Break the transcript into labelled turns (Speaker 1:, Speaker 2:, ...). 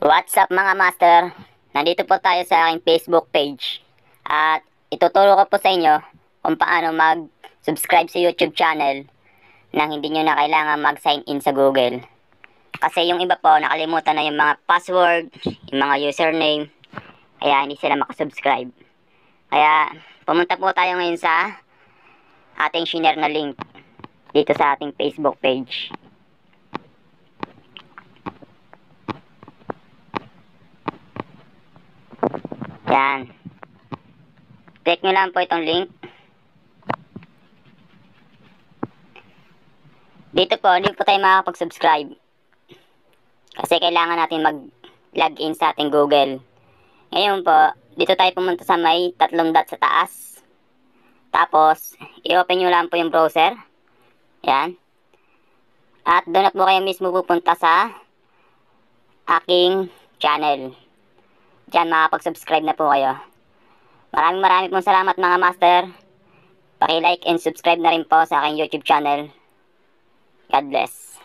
Speaker 1: What's up mga master? Nandito po tayo sa aking Facebook page. At ituturo ko po sa inyo kung paano mag-subscribe sa YouTube channel nang hindi nyo na kailangan mag-sign in sa Google. Kasi yung iba po, nakalimutan na yung mga password, yung mga username, kaya hindi sila makasubscribe. Kaya pumunta po tayo ngayon sa ating share na link dito sa ating Facebook page. Yan. Click nyo lang po itong link. Dito po, hindi po tayo makakapag-subscribe. Kasi kailangan natin mag-login sa ating Google. Ngayon po, dito tayo pumunta sa may tatlong dot sa taas. Tapos, i-open nyo lang po yung browser. Yan. At doon na po kayo mismo pupunta sa aking channel. Diyan makapag-subscribe na po kayo. Maraming maraming pong salamat mga master. Paki-like and subscribe na rin po sa aking YouTube channel. God bless.